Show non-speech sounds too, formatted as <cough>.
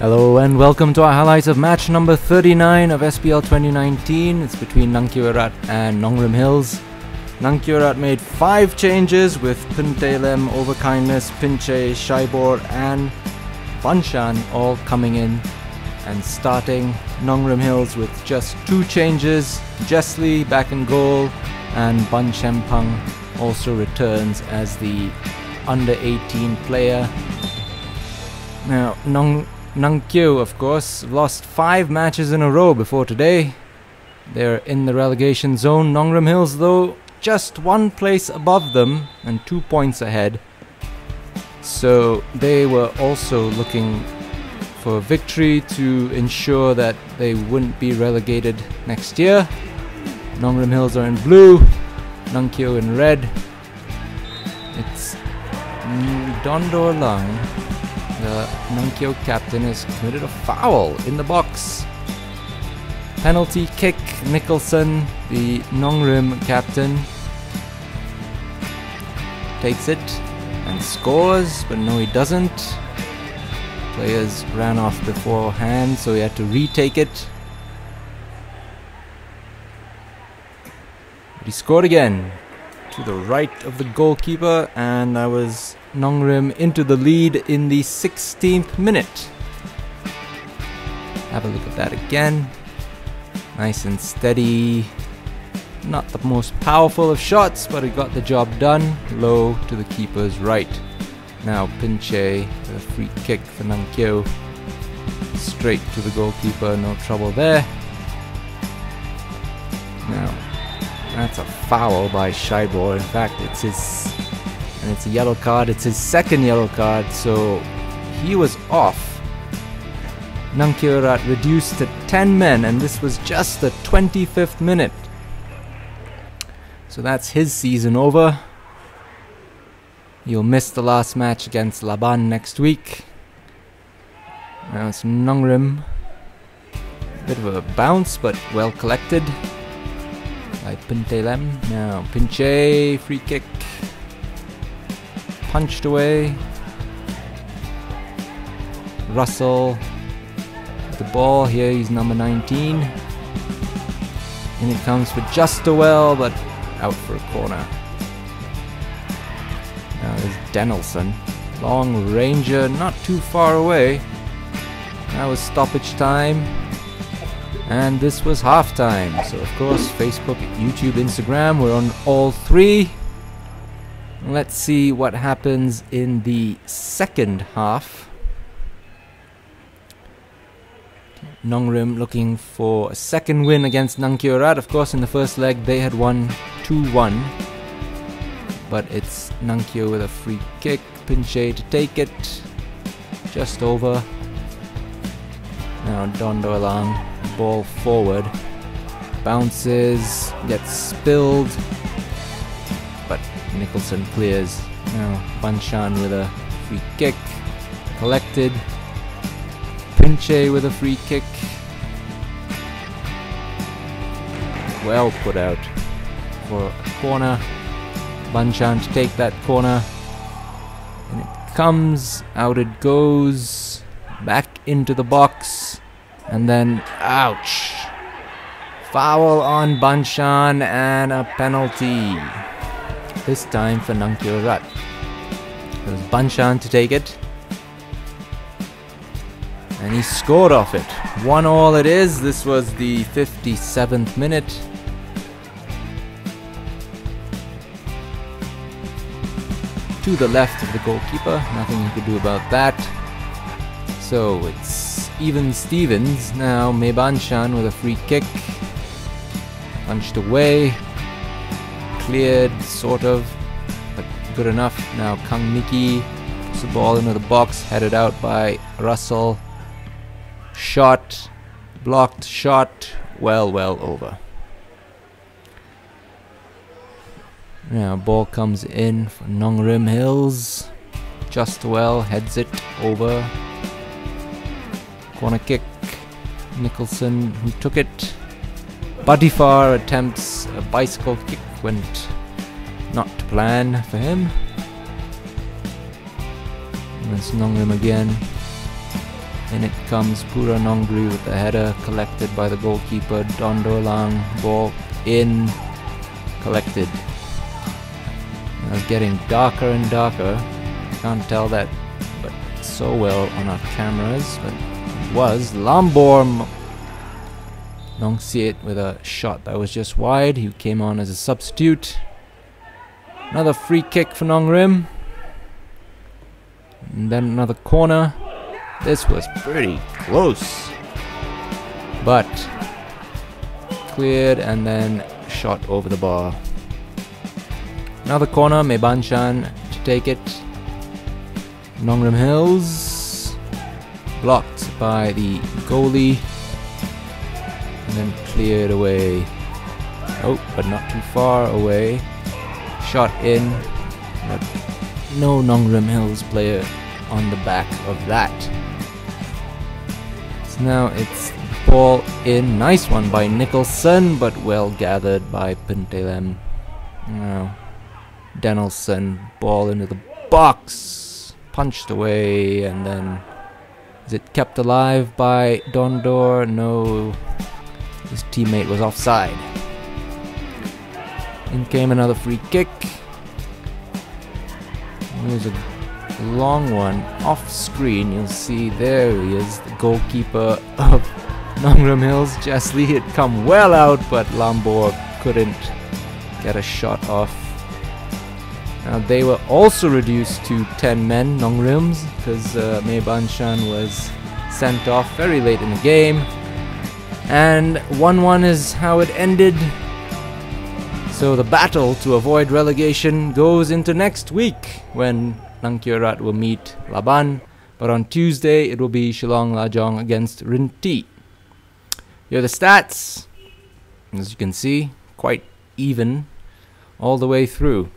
Hello and welcome to our highlights of match number 39 of SPL 2019. It's between Nangkiew Irat and Nongrim Hills. Nangkiew Irat made five changes with Pintelem, Overkindness, Pinche, Shaibor and Banshan all coming in and starting Nongrim Hills with just two changes. Jessley back in goal and Ban Chempang also returns as the under 18 player. Now, Nong Nangkiew, of course, lost five matches in a row before today. They're in the relegation zone. Nongrim Hills, though, just one place above them and two points ahead. So they were also looking for a victory to ensure that they wouldn't be relegated next year. Nongrim Hills are in blue, Nangkiew in red. It's Dondo Lang the Nangkiew captain has committed a foul in the box. Penalty kick, Nicholson, the Nongrim captain, takes it and scores, but no, he doesn't. Players ran off beforehand, so he had to retake it. But he scored again to the right of the goalkeeper, and that was Nongrim into the lead in the 16th minute. Have a look at that again. Nice and steady. Not the most powerful of shots, but he got the job done. Low to the keeper's right. Now Pinche with a free kick for Nangkiew. Straight to the goalkeeper, no trouble there. Now, that's a foul by Shaibor. In fact, it's his and it's a yellow card. It's his second yellow card, so he was off. Nangkiew Irat reduced to 10 men, and this was just the 25th minute. So that's his season over. You'll miss the last match against Laban next week. Now it's Nongrim. Bit of a bounce, but well collected by Pintelem. Now Pinche, free kick punched away. Russell the ball here, he's number 19. And it comes for just a well, but out for a corner. Now there's Danielson. Long ranger, not too far away. Now was stoppage time. And this was halftime. So of course, Facebook, YouTube, Instagram, we're on all three. Let's see what happens in the second half. Nongrim looking for a second win against Nangkiew Irat. Of course, in the first leg, they had won 2-1. But it's Nangkiew with a free kick. Pinche to take it. Just over. Now Dondo Alang, ball forward. Bounces, gets spilled. But Nicholson clears. Now Banshan with a free kick. Collected. Pinche with a free kick. Well put out for a corner. Banshan to take that corner. And it comes, out it goes, back into the box, and then ouch. Foul on Banshan and a penalty this time for Nangkiew Irat. It was Banshan to take it. And he scored off it. One all it is. This was the 57th minute. To the left of the goalkeeper. Nothing he could do about that. So it's even Stevens. Now Mebanshan with a free kick. Punched away cleared, sort of, but good enough. Now Kang Miki puts the ball into the box, headed out by Russell. Shot, blocked shot, well, well over. Now ball comes in for Nongrim Hills. Just well, heads it over. Corner kick. Nicholson who took it. Budifar attempts a bicycle kick went not to plan for him. And it's Nongrim again. In it comes Pura Nongri with the header collected by the goalkeeper Don Lang. Ball in, collected. Now it's getting darker and darker. Can't tell that but so well on our cameras, but was Lambor Nongsiet with a shot that was just wide. He came on as a substitute. Another free kick for Nongrim. And then another corner. This was pretty close. But cleared and then shot over the bar. Another corner, Mebanshan to take it. Nongrim Hills blocked by the goalie and then cleared away. Oh, but not too far away. Shot in. No Nongrim Hills player on the back of that. So now it's ball in. Nice one by Nicholson, but well gathered by Pintelem. Now, Danielson, ball into the box. Punched away, and then is it kept alive by Dondor? No, his teammate was offside. In came another free kick. Here's a long one off screen. You'll see there he is, the goalkeeper of <laughs> Nongrim Hills. Lee had come well out, but Lambor couldn't get a shot off. Now they were also reduced to 10 men, Nongrims, because uh, Mei Banshan was sent off very late in the game. And 1-1 is how it ended. So the battle to avoid relegation goes into next week when Nangkiew Irat will meet Laban. But on Tuesday it will be Shillong Lajong against Ryntih. Here are the stats. As you can see, quite even all the way through.